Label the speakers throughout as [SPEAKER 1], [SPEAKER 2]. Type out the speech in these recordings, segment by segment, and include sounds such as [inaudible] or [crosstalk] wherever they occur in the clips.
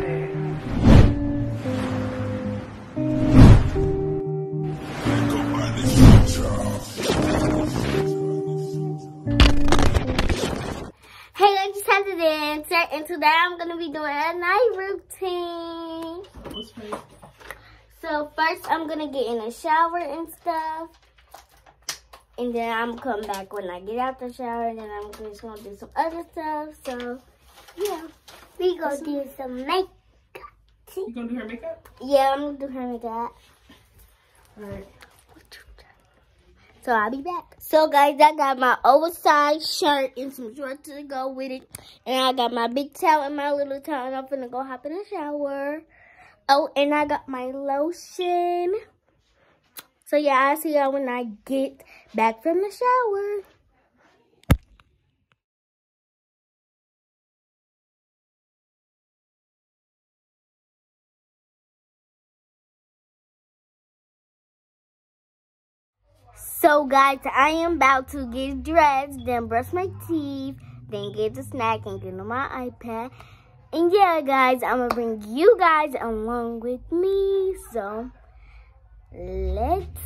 [SPEAKER 1] Hey, I just had to dance, and today I'm gonna be doing a night routine. So first, I'm gonna get in a shower and stuff, and then I'm gonna come back when I get out the shower, and then I'm just gonna do some other stuff. So yeah, we gonna do some makeup.
[SPEAKER 2] You gonna do her makeup?
[SPEAKER 1] Yeah, I'm gonna do her makeup.
[SPEAKER 2] Alright.
[SPEAKER 1] So I'll be back. So guys, I got my oversized shirt and some shorts to go with it. And I got my big towel and my little towel. And I'm finna go hop in the shower. Oh, and I got my lotion. So yeah, I'll see y'all when I get back from the shower. So guys, I am about to get dressed, then brush my teeth, then get the snack and get on my iPad. And yeah, guys, I'm gonna bring you guys along with me. So let's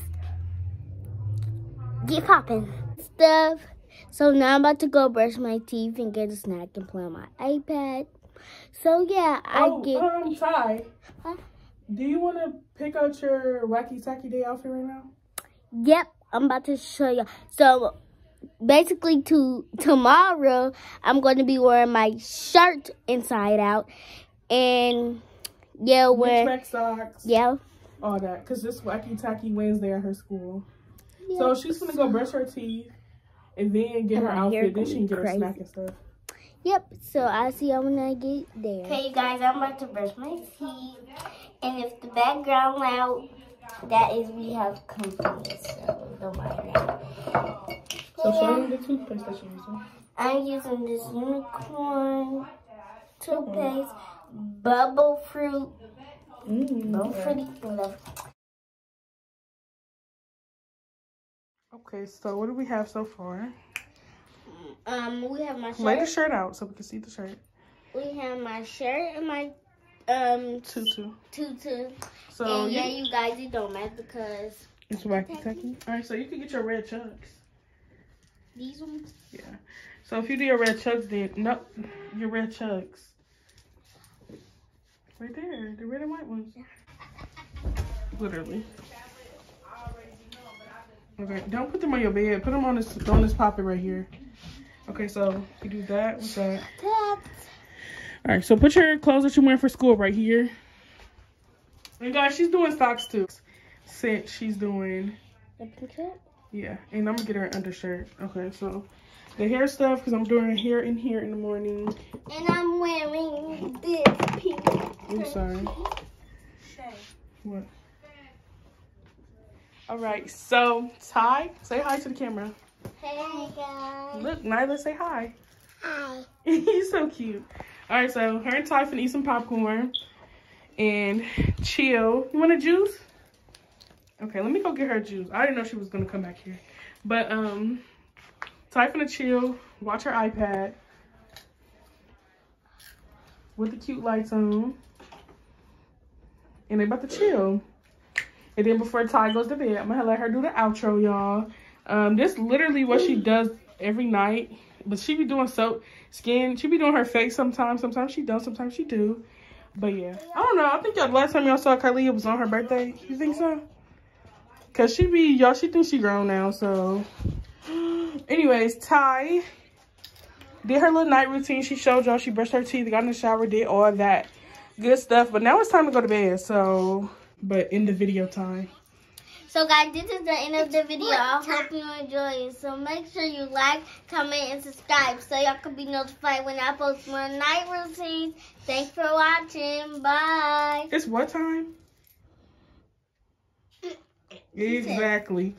[SPEAKER 1] get popping stuff. So now I'm about to go brush my teeth and get a snack and play on my iPad. So yeah,
[SPEAKER 2] Oh,
[SPEAKER 1] I get.
[SPEAKER 2] um, Ty.
[SPEAKER 1] Huh?
[SPEAKER 2] Do you want to pick out your wacky tacky day outfit right now?
[SPEAKER 1] Yep, I'm about to show you. So basically to tomorrow I'm going to be wearing my shirt inside out and yeah,
[SPEAKER 2] Knit
[SPEAKER 1] wear
[SPEAKER 2] track socks.
[SPEAKER 1] yeah.
[SPEAKER 2] All that. Because this wacky tacky Wednesday at her school.
[SPEAKER 1] yeah.
[SPEAKER 2] So she's gonna go brush her teeth and then get
[SPEAKER 1] And
[SPEAKER 2] her outfit. Then she can get her snack and stuff.
[SPEAKER 1] Yep, so I'll see y'all when I get there. Okay, you guys, I'm about to brush my teeth. And if the background loud, that is we have company, so don't mind that.
[SPEAKER 2] So show the toothpaste that you're using.
[SPEAKER 1] I'm using this unicorn toothpaste, bubble fruit,
[SPEAKER 2] Mm,
[SPEAKER 1] bubble
[SPEAKER 2] okay.
[SPEAKER 1] fruity love.
[SPEAKER 2] okay, so what do we have so far?
[SPEAKER 1] Um, we have my shirt.
[SPEAKER 2] Lay the
[SPEAKER 1] shirt
[SPEAKER 2] out so we can see the shirt.
[SPEAKER 1] We have my shirt and my um
[SPEAKER 2] Tutu.
[SPEAKER 1] tutu.
[SPEAKER 2] So
[SPEAKER 1] and
[SPEAKER 2] you,
[SPEAKER 1] yeah, you guys, it don't matter because
[SPEAKER 2] it's wacky tacky. All right, so you can get your red chucks.
[SPEAKER 1] these ones.
[SPEAKER 2] Yeah. So if you do your red chucks, then no, your red chucks. Right there, the red and white ones. Literally. Okay, don't put them on your bed. Put them on this on this poppet right here. Okay, so you do that. What's that?
[SPEAKER 1] That's
[SPEAKER 2] All right, so put your clothes that you're wearing for school right here. And guys, she's doing socks too. Since she's doing
[SPEAKER 1] the pink shirt.
[SPEAKER 2] yeah, and I'm gonna get her an undershirt. Okay, so the hair stuff because I'm doing hair in here in the morning.
[SPEAKER 1] And I'm wearing this pink.
[SPEAKER 2] I'm sorry. What? All right, so Ty, say hi to the camera.
[SPEAKER 1] Hey guys.
[SPEAKER 2] Look, Nyla, say hi.
[SPEAKER 1] Hi. [laughs]
[SPEAKER 2] He's so cute. All right, so her and Typhon eat some popcorn and chill. You want a juice? Okay, let me go get her juice. I didn't know she was gonna come back here, but um, Typhon finna chill, watch her iPad with the cute lights on, and they about to chill. And then before Ty goes to bed, I'm gonna let her do the outro, y'all. Um, this literally what she does every night. But she be doing soap skin. She be doing her face sometimes. Sometimes she don't. Sometimes she do. But yeah, I don't know. I think y'all last time y'all saw Kylie was on her birthday. You think so? Cause she be y'all. She thinks she grown now. So, [gasps] anyways, Ty did her little night routine. She showed y'all. She brushed her teeth, got in the shower, did all that good stuff. But now it's time to go to bed. So, but in the video time.
[SPEAKER 1] So guys, this is the end of the video. I hope you enjoy it. So make sure you like, comment, and subscribe so y'all can be notified when I post more night routines. Thanks for watching. Bye.
[SPEAKER 2] It's what time? Mm. Exactly.